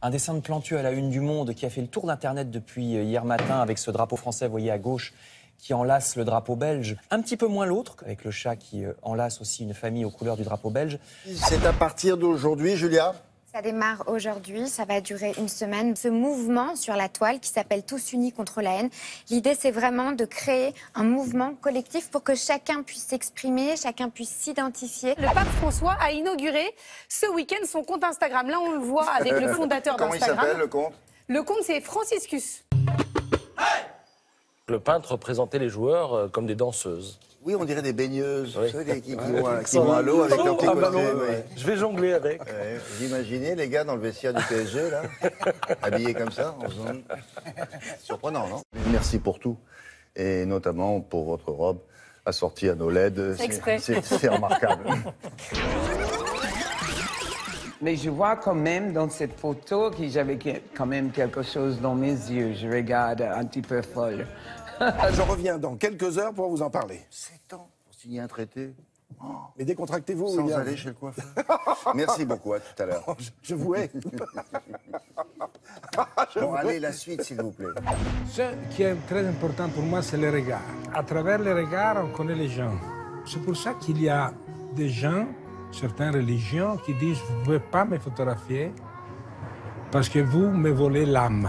Un dessin de Plantu à la une du Monde qui a fait le tour d'Internet depuis euh, hier matin avec ce drapeau français, vous voyez à gauche, qui enlace le drapeau belge. Un petit peu moins l'autre, avec le chat qui euh, enlace aussi une famille aux couleurs du drapeau belge. C'est à partir d'aujourd'hui, Julia Ça démarre aujourd'hui, ça va durer une semaine. Ce mouvement sur la toile qui s'appelle Tous unis contre la haine, l'idée c'est vraiment de créer un mouvement collectif pour que chacun puisse s'exprimer, chacun puisse s'identifier. Le pape François a inauguré ce week-end son compte Instagram. Là, on le voit avec le fondateur Comment il d'Instagram. s'appelle le compte? Le compte, c'est Franciscus. Le peintre représentait les joueurs euh, comme des danseuses. Oui, on dirait des baigneuses, Oui. vous savez, les- qui, qui vont, à- qui vont à l'eau avec leur petit côté. ballon, ouais. ouais. Je vais jongler avec. Ouais, Vous imaginez les gars dans le vestiaire du PSG, là, habillés comme ça en faisant- Surprenant, non? Merci pour tout, et notamment pour votre robe assortie à nos LED. C'est remarquable. Mais je vois quand même dans cette photo que j'avais quand même quelque chose dans mes yeux. Je regarde un petit peu folle. Je reviens dans quelques heures pour vous en parler. Sept ans pour signer un traité, Mais décontractez-vous, sans William. aller chez le coiffeur. Merci beaucoup, à tout à l'heure. Je, je vous hais. Bon, allez, la suite, s'il vous plaît. Ce qui est très important pour moi, c'est le regard. À travers le regard, on connaît les gens. C'est pour ça qu'il y a des gens, certaines religions, qui disent Vous ne pouvez pas me photographier parce que vous me volez l'âme.